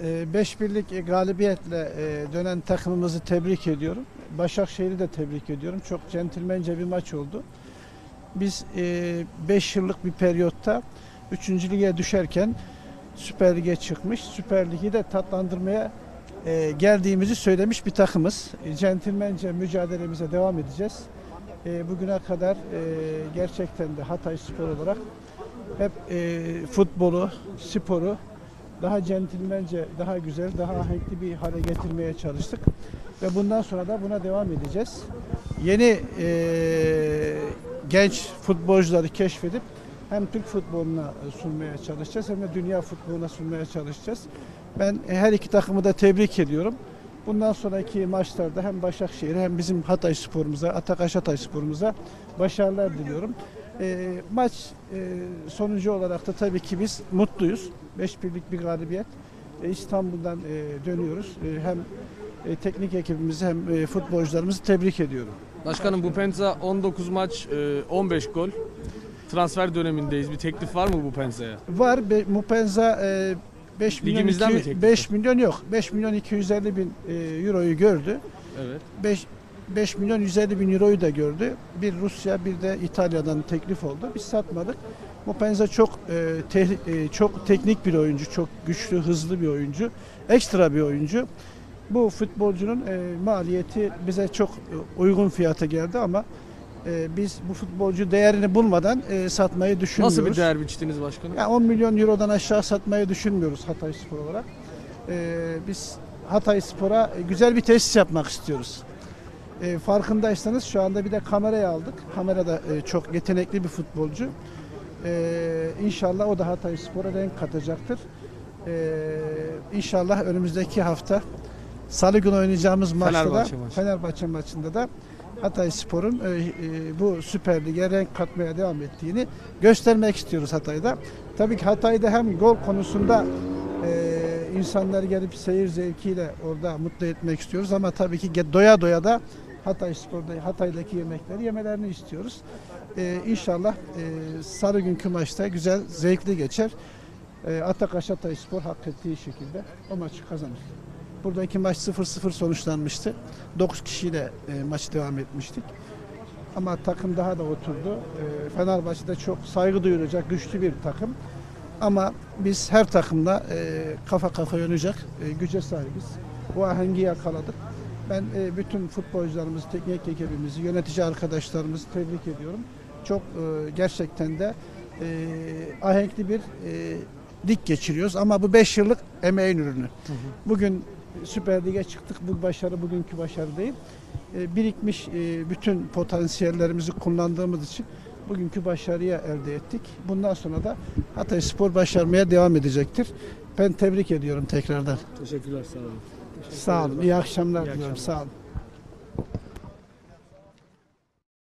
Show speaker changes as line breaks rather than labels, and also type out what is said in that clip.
5 birlik galibiyetle e, dönen takımımızı tebrik ediyorum. Başakşehir'i de tebrik ediyorum. Çok centilmence bir maç oldu. Biz 5 yıllık bir periyotta 3. lige düşerken Süper Lig'e çıkmış. Süper Lig'i de tatlandırmaya e, geldiğimizi söylemiş bir takımız. E, Centilmence mücadelemize devam edeceğiz. E, Bugüne kadar e, gerçekten de Hatay Spor olarak hep e, futbolu, sporu daha centilmence, daha güzel, daha ahenkli bir hale getirmeye çalıştık. Ve bundan sonra da buna devam edeceğiz. Yeni e, genç futbolcuları keşfedip hem Türk futboluna sunmaya çalışacağız hem de dünya futboluna sunmaya çalışacağız. Ben her iki takımı da tebrik ediyorum. Bundan sonraki maçlarda hem Başakşehir'e hem bizim Hatay sporumuza, Atakaş Hatay sporumuza başarılar diliyorum. E, maç e, sonucu olarak da tabii ki biz mutluyuz. 5 birlik bir galibiyet. E, İstanbul'dan e, dönüyoruz. E, hem e, teknik ekibimizi hem e, futbolcularımızı tebrik ediyorum.
Başkanım bu Penza 19 maç, e, 15 gol. Transfer dönemindeyiz. Bir teklif var mı bu Penza'ya?
Var be, Mupenza e, 5 milyon,
Ligimizden mi
200
teklif
5 milyon yok. 5 milyon 250 bin e, euroyu gördü.
Evet.
5 5 milyon 150 bin euroyu da gördü. Bir Rusya bir de İtalya'dan teklif oldu. Biz satmadık. Mupenza çok e, te- e, çok teknik bir oyuncu, çok güçlü, hızlı bir oyuncu, ekstra bir oyuncu. Bu futbolcunun e, maliyeti bize çok e, uygun fiyata geldi ama e, biz bu futbolcu değerini bulmadan e, satmayı düşünmüyoruz.
Nasıl bir değer biçtiniz başkanım?
Yani 10 milyon eurodan aşağı satmayı düşünmüyoruz Hatay Spor olarak. Ee, biz Hatay Spor'a güzel bir tesis yapmak istiyoruz. Ee, farkındaysanız şu anda bir de kamerayı aldık. Kamera da e, çok yetenekli bir futbolcu. Ee, inşallah o da Hatay Spor'a renk katacaktır. Ee, inşallah önümüzdeki hafta Salı günü oynayacağımız maçta
Fenerbahçe
da
maçı.
Fenerbahçe maçında da Hatay Spor'un e, e, bu Süper Lig'e renk katmaya devam ettiğini göstermek istiyoruz Hatay'da. Tabii ki Hatay'da hem gol konusunda e, insanları gelip seyir zevkiyle orada mutlu etmek istiyoruz ama tabii ki doya doya da Hatay Spor'da Hatay'daki yemekleri yemelerini istiyoruz. E, inşallah e, sarı günkü maçta güzel, zevkli geçer. E, Atakaş Hatay Spor hak ettiği şekilde o maçı kazanır. Buradaki maç 0-0 sonuçlanmıştı. 9 kişiyle e, maçı devam etmiştik. Ama takım daha da oturdu. E, Fenerbahçe'de çok saygı duyulacak güçlü bir takım. Ama biz her takımla e, kafa kafa oynayacak e, güce sahibiz. Bu ahengi yakaladık. Ben e, bütün futbolcularımızı, teknik ekibimizi, yönetici arkadaşlarımızı tebrik ediyorum. Çok e, gerçekten de e, ahenkli bir e, lig geçiriyoruz. Ama bu 5 yıllık emeğin ürünü. Bugün Süper Lig'e çıktık. Bu başarı bugünkü başarı değil. E, birikmiş e, bütün potansiyellerimizi kullandığımız için bugünkü başarıya elde ettik. Bundan sonra da Hatay Spor başarmaya devam edecektir. Ben tebrik ediyorum tekrardan.
Teşekkürler sağ olun.
Sağ olun. İyi akşamlar
İyi
diliyorum.
akşamlar.
Sağ olun.